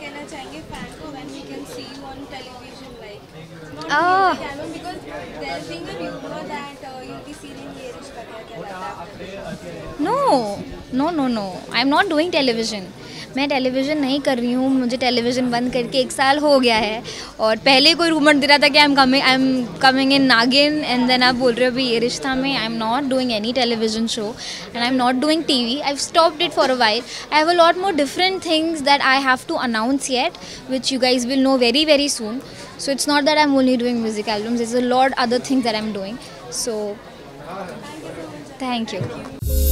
कहना चाहेंगे फ़ैन को when we can see you on television like Ah. Because there being a rumor that uh, you'll be seen in क्या कहलाता है no no no no I am not doing television मैं television नहीं कर रही हूँ, मुझे टेलीविज़न बंद करके एक साल हो गया है। और पहले कोई रूमर दे रहा था कि I am coming I am coming in Naagin and then आप बोल रहे हो अभी ये रिश्ता में I am not doing any television show and I am not doing T V I stopped it for a while I have a lot more different things that I have to announce yet which you guys will know very very soon. So it's not that i'm only doing music albums, there's a lot other things that i'm doing. So, thank you.